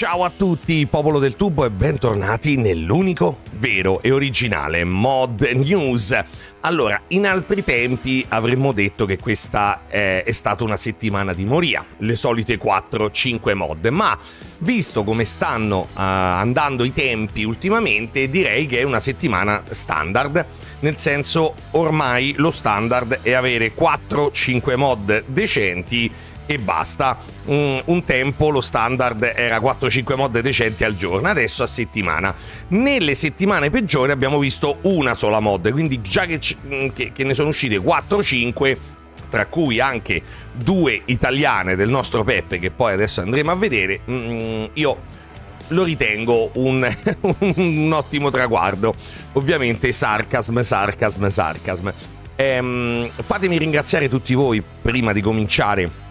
Ciao a tutti, popolo del tubo, e bentornati nell'unico, vero e originale Mod News. Allora, in altri tempi avremmo detto che questa è, è stata una settimana di moria, le solite 4-5 mod, ma visto come stanno uh, andando i tempi ultimamente, direi che è una settimana standard, nel senso ormai lo standard è avere 4-5 mod decenti e basta. Un, un, tempo lo standard era 4-5 mod decenti al giorno, adesso a settimana. Nelle settimane peggiori abbiamo visto una sola mod, quindi già che, che, che ne sono uscite 4-5 tra cui anche due italiane del nostro Peppe che poi adesso andremo a vedere, mm, io lo ritengo un, un, ottimo traguardo. Ovviamente sarcasm, sarcasm, sarcasm. Ehm, fatemi ringraziare tutti voi prima di cominciare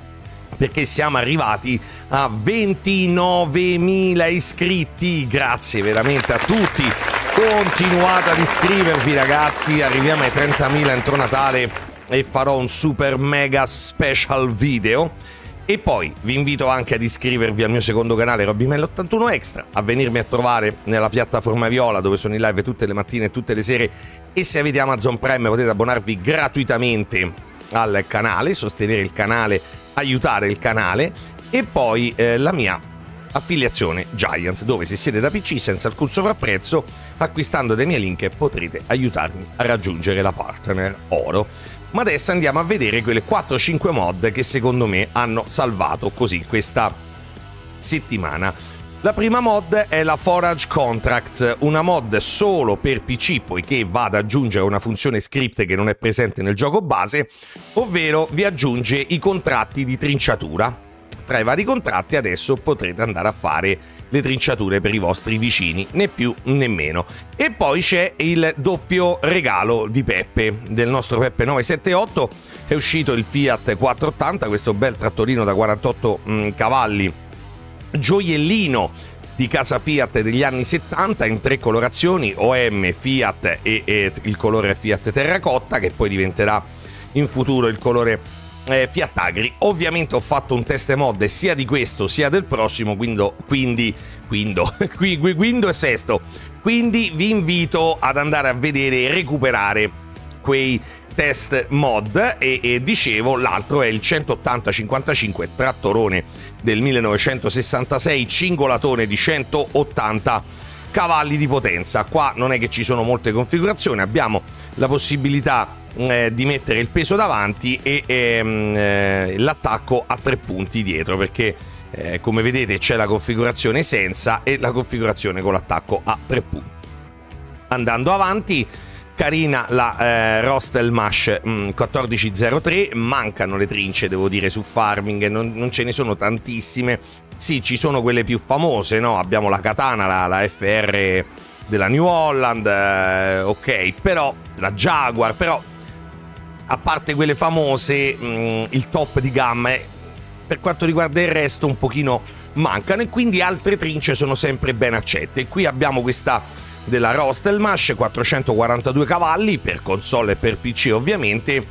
perché siamo arrivati a 29.000 iscritti. Grazie veramente a tutti. Continuate ad iscrivervi ragazzi, arriviamo ai 30.000 entro Natale e farò un super mega special video. E poi vi invito anche ad iscrivervi al mio secondo canale RobbyMel81 Extra, a venirmi a trovare nella piattaforma Viola dove sono in live tutte le mattine e tutte le sere e se avete Amazon Prime potete abbonarvi gratuitamente al canale, sostenere il canale aiutare il canale e poi eh, la mia affiliazione Giants dove se siete da PC senza alcun sovrapprezzo acquistando dei miei link potrete aiutarmi a raggiungere la partner oro. Ma adesso andiamo a vedere quelle 4-5 mod che secondo me hanno salvato così questa settimana la prima mod è la Forage Contract, una mod solo per PC poiché va ad aggiungere una funzione script che non è presente nel gioco base, ovvero vi aggiunge i contratti di trinciatura. Tra i vari contratti adesso potrete andare a fare le trinciature per i vostri vicini, né più né meno. E poi c'è il doppio regalo di Peppe, del nostro Peppe 978, è uscito il Fiat 480, questo bel trattorino da 48 mh, mm, cavalli gioiellino di casa Fiat degli anni 70 in tre colorazioni, OM, Fiat e, e il colore Fiat Terracotta che poi diventerà in futuro il colore eh, Fiat Agri. Ovviamente ho fatto un test mod sia di questo sia del prossimo, quindi, quindi, quindi, quindi e sesto. Quindi vi invito ad andare a vedere e recuperare quei test mod e, e dicevo l'altro è il 180-55 trattorone del 1966 cingolatone di 180 cavalli di potenza. Qua non è che ci sono molte configurazioni abbiamo la possibilità eh, di mettere il peso davanti e ehm, eh, l'attacco a tre punti dietro perché eh, come vedete c'è la configurazione senza e la configurazione con l'attacco a tre punti. Andando avanti carina la eh, Rostel Mash mh, 1403, mancano le trince devo dire su Farming, non, non, ce ne sono tantissime, sì ci sono quelle più famose, no? abbiamo la Katana, la, la FR della New Holland, eh, ok, però la Jaguar, però a parte quelle famose mh, il top di gamma è, per quanto riguarda il resto un pochino mancano e quindi altre trince sono sempre ben accette. Qui abbiamo questa della Rostelmash, 442 cavalli per console e per PC ovviamente,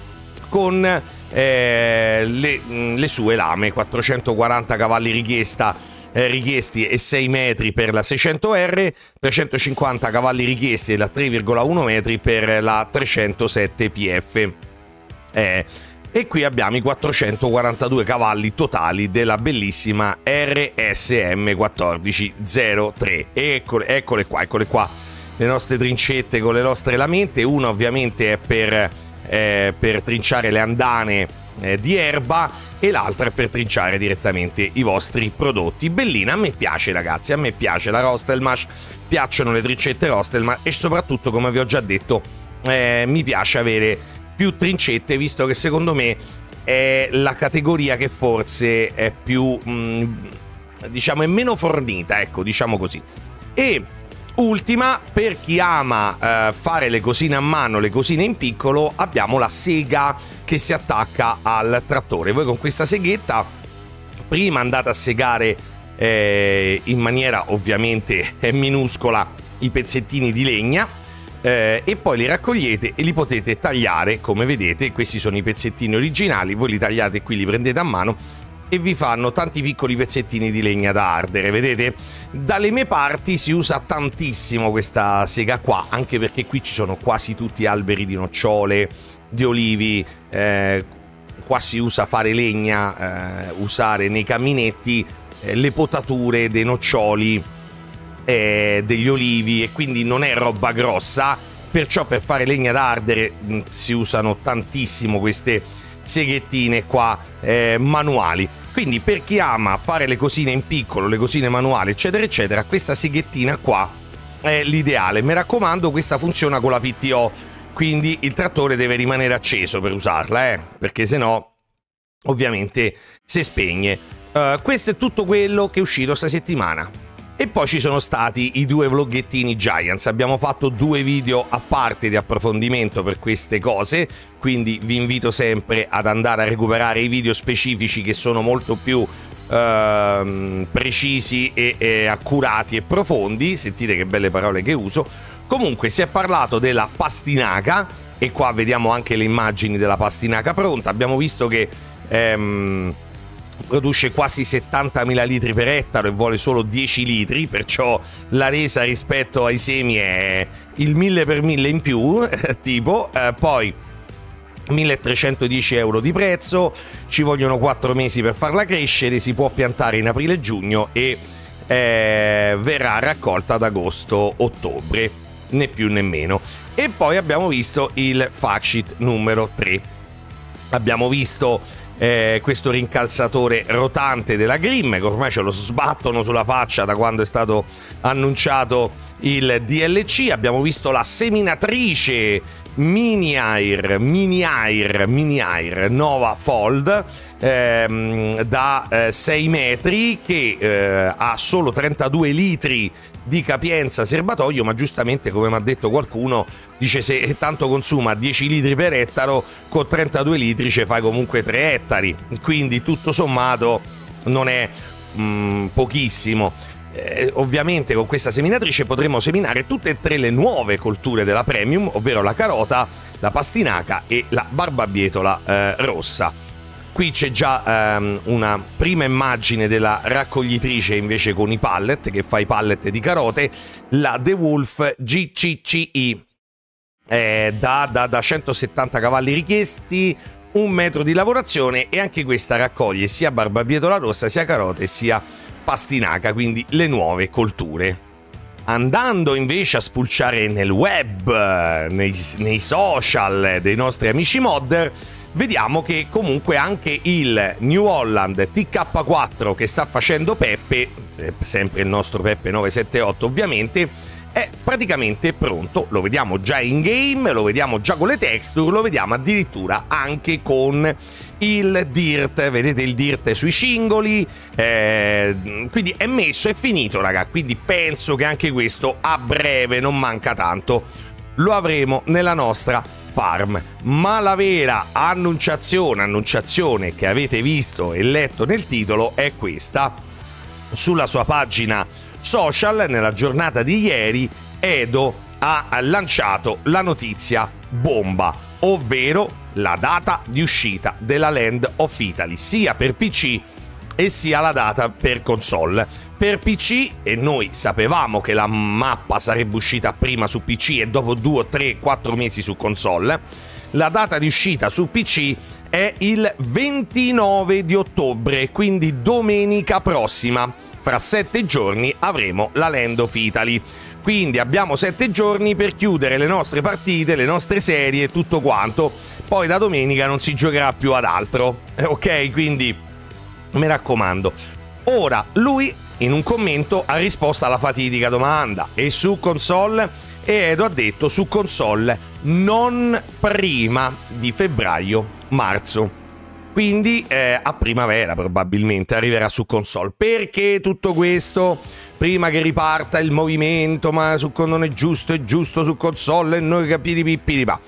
con eh, le, le, sue lame, 440 cavalli richiesta, eh, richiesti e 6 metri per la 600R, 350 cavalli richiesti e la 3,1 metri per la 307 PF. Eh, e qui abbiamo i 442 cavalli totali della bellissima RSM 1403. Eccole, eccole qua, eccole qua le nostre trincette con le nostre lamente. Una ovviamente è per, eh, per trinciare le andane eh, di erba e l'altra è per trinciare direttamente i vostri prodotti. Bellina, a me piace ragazzi, a me piace la Rostelmash, piacciono le trincette Rostelmash e soprattutto come vi ho già detto eh, mi piace avere più trincette visto che secondo me è la categoria che forse è più mh, mm, diciamo è meno fornita ecco diciamo così e ultima per chi ama eh, fare le cosine a mano le cosine in piccolo abbiamo la sega che si attacca al trattore. Voi con questa seghetta prima andate a segare eh, in maniera ovviamente minuscola i pezzettini di legna eh, e poi li raccogliete e li potete tagliare. Come vedete questi sono i pezzettini originali voi li tagliate qui li prendete a mano e vi fanno tanti piccoli pezzettini di legna da ardere, vedete? Dalle mie parti si usa tantissimo questa sega qua, anche perché qui ci sono quasi tutti alberi di nocciole, di olivi, eh, qua si usa fare legna, eh, usare nei caminetti eh, le potature dei noccioli, eh, degli olivi e quindi non è roba grossa, perciò per fare legna da ardere mh, mm, si usano tantissimo queste seghettine qua eh, manuali. Quindi per chi ama fare le cosine in piccolo, le cosine manuali, eccetera, eccetera, questa seghettina qua è l'ideale. Mi raccomando, questa funziona con la PTO, quindi il trattore deve rimanere acceso per usarla, eh? perché se no ovviamente si spegne. Uh, questo è tutto quello che è uscito sta settimana. E poi ci sono stati i due vloggettini Giants, abbiamo fatto due video a parte di approfondimento per queste cose, quindi vi invito sempre ad andare a recuperare i video specifici che sono molto più ehm, precisi e, e accurati e profondi, sentite che belle parole che uso. Comunque si è parlato della pastinaca e qua vediamo anche le immagini della pastinaca pronta, abbiamo visto che... Ehm, produce quasi 70.000 litri per ettaro e vuole solo 10 litri, perciò la resa rispetto ai semi è il 1000 per 1000 in più, tipo, eh, poi 1310 euro di prezzo, ci vogliono 4 mesi per farla crescere, si può piantare in aprile-giugno e eh, verrà raccolta ad agosto-ottobre, né più né meno. E poi abbiamo visto il fact sheet numero 3. Abbiamo visto eh, questo rincalzatore rotante della Grimm che ormai ce lo sbattono sulla faccia da quando è stato annunciato il DLC. Abbiamo visto la seminatrice Mini Air, Mini Air, Mini Air Nova Fold ehm, da eh, 6 metri che eh, ha solo 32 litri di capienza serbatoio, ma giustamente come mi ha detto qualcuno, dice se tanto consuma 10 litri per ettaro, con 32 litri ci fai comunque 3 ettari, quindi tutto sommato non è mm, pochissimo. Eh, ovviamente con questa seminatrice potremo seminare tutte e tre le nuove colture della Premium, ovvero la carota, la pastinaca e la barbabietola eh, rossa. Qui c'è già ehm, una prima immagine della raccoglitrice invece con i pallet, che fa i pallet di carote, la The Wolf GCCI. Eh, da, da, da 170 cavalli richiesti, un metro di lavorazione e anche questa raccoglie sia barbabietola rossa, sia carote, sia pastinaca, quindi le nuove colture. Andando invece a spulciare nel web, nei, nei social dei nostri amici modder, vediamo che comunque anche il New Holland TK4 che sta facendo Peppe, sempre il nostro Peppe 978 ovviamente, è praticamente pronto, lo vediamo già in game, lo vediamo già con le texture, lo vediamo addirittura anche con il dirt, vedete il dirt sui singoli, eh, quindi è messo, è finito raga, quindi penso che anche questo a breve non manca tanto, lo avremo nella nostra Farm. Ma la vera annunciazione, annunciazione che avete visto e letto nel titolo è questa. Sulla sua pagina social, nella giornata di ieri, Edo ha lanciato la notizia bomba, ovvero la data di uscita della Land of Italy, sia per PC e sia la data per console. Per PC, e noi sapevamo che la mappa sarebbe uscita prima su PC e dopo 2, 3, 4 mesi su console, la data di uscita su PC è il 29 di ottobre, quindi domenica prossima. Fra 7 giorni avremo la Land of Italy. Quindi abbiamo 7 giorni per chiudere le nostre partite, le nostre serie e tutto quanto. Poi da domenica non si giocherà più ad altro. Ok, quindi mi raccomando. Ora, lui in un commento ha risposto alla fatidica domanda e su console e Edo ha detto su console non prima di febbraio-marzo. Quindi eh, a primavera probabilmente arriverà su console. Perché tutto questo? Prima che riparta il movimento, ma su non è giusto, è giusto su console e noi capiti pippidi pa.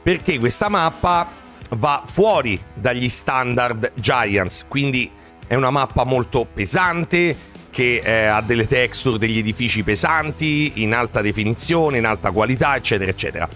Perché questa mappa va fuori dagli standard Giants, quindi è una mappa molto pesante che eh, ha delle texture degli edifici pesanti, in alta definizione, in alta qualità, eccetera, eccetera.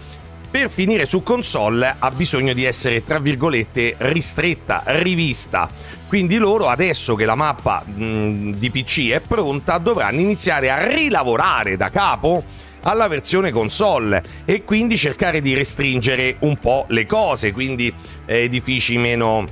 Per finire su console ha bisogno di essere, tra virgolette, ristretta, rivista. Quindi loro adesso che la mappa mh, di PC è pronta dovranno iniziare a rilavorare da capo alla versione console e quindi cercare di restringere un po' le cose, quindi edifici meno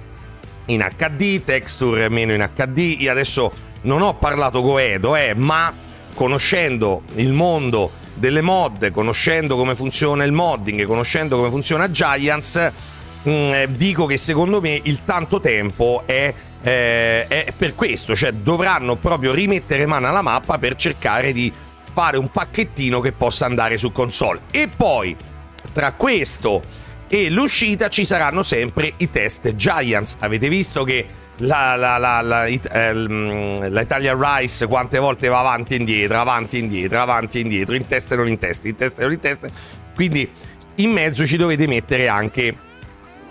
in HD, texture meno in HD. Io adesso non ho parlato con Edo, eh, ma conoscendo il mondo delle mod, conoscendo come funziona il modding, conoscendo come funziona Giants, mh, eh, dico che secondo me il tanto tempo è eh, è per questo, cioè dovranno proprio rimettere mano alla mappa per cercare di fare un pacchettino che possa andare su console. E poi, tra questo e l'uscita ci saranno sempre i test Giants. Avete visto che la, la, la, la, eh, la Italia Rice quante volte va avanti e indietro, avanti e indietro, avanti e indietro, in testa e non in testa, in testa e non in testa. Quindi in mezzo ci dovete mettere anche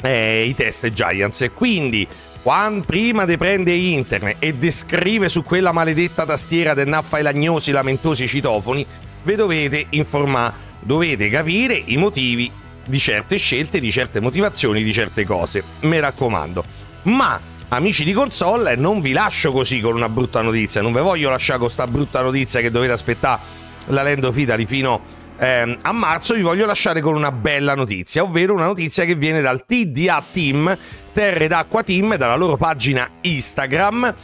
eh, i test Giants. Quindi quando prima di prende internet e descrive su quella maledetta tastiera del naffa e lagnosi, lamentosi citofoni, vi dovete informare, dovete capire i motivi di certe scelte, di certe motivazioni, di certe cose. Mi raccomando. Ma amici di console, non vi lascio così con una brutta notizia. Non vi voglio lasciare con questa brutta notizia che dovete aspettare la Land of Italy fino eh, a marzo. Vi voglio lasciare con una bella notizia, ovvero una notizia che viene dal TDA Team, Terre d'Acqua Team, dalla loro pagina Instagram.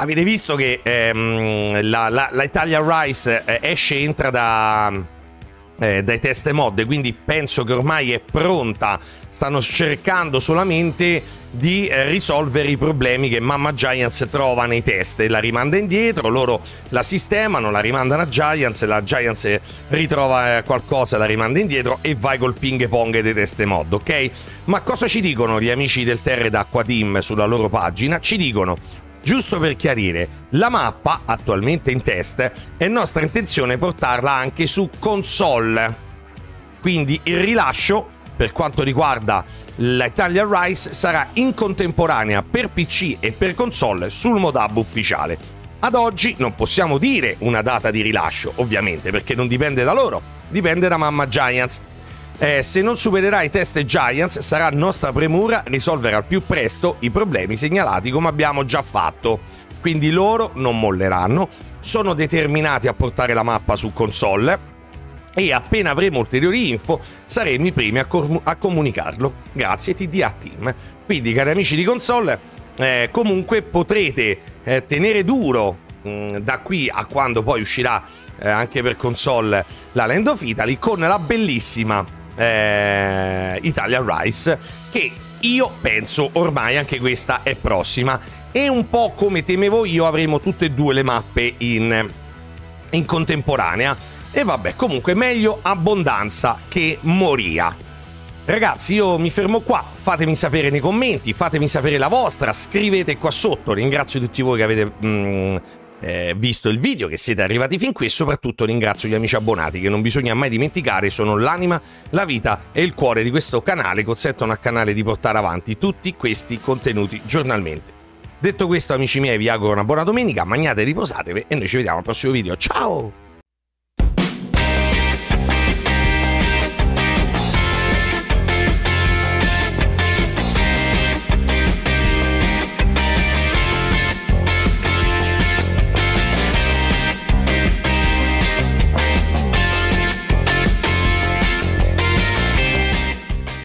Avete visto che ehm, la, la, la Italia Rice eh, esce e entra da eh, dai test mod, quindi penso che ormai è pronta. Stanno cercando solamente di risolvere i problemi che Mamma Giants trova nei test. La rimanda indietro, loro la sistemano, la rimandano a Giants, la Giants ritrova eh, qualcosa, la rimanda indietro e vai col ping pong dei test mod, ok? Ma cosa ci dicono gli amici del Terre d'Acqua Team sulla loro pagina? Ci dicono Giusto per chiarire, la mappa, attualmente in test, è nostra intenzione portarla anche su console. Quindi il rilascio, per quanto riguarda l'Italia Rise, sarà in contemporanea per PC e per console sul modab ufficiale. Ad oggi non possiamo dire una data di rilascio, ovviamente, perché non dipende da loro, dipende da Mamma Giants eh, se non supererà i test Giants sarà nostra premura risolvere al più presto i problemi segnalati come abbiamo già fatto. Quindi loro non molleranno, sono determinati a portare la mappa su console e appena avremo ulteriori info saremo i primi a, com- a comunicarlo. Grazie TDA Team. Quindi cari amici di console, eh, comunque potrete eh, tenere duro mh, mm, da qui a quando poi uscirà eh, anche per console la Land of Italy con la bellissima eh, Italia Rice, che io penso ormai anche questa è prossima. E un po' come temevo io avremo tutte e due le mappe in, in contemporanea. E vabbè, comunque meglio abbondanza che moria. Ragazzi, io mi fermo qua, fatemi sapere nei commenti, fatemi sapere la vostra, scrivete qua sotto, ringrazio tutti voi che avete mm, eh, visto il video, che siete arrivati fin qui e soprattutto ringrazio gli amici abbonati che non bisogna mai dimenticare sono l'anima, la vita e il cuore di questo canale, consentono al canale di portare avanti tutti questi contenuti giornalmente. Detto questo amici miei vi auguro una buona domenica, magnate e riposatevi e noi ci vediamo al prossimo video, ciao!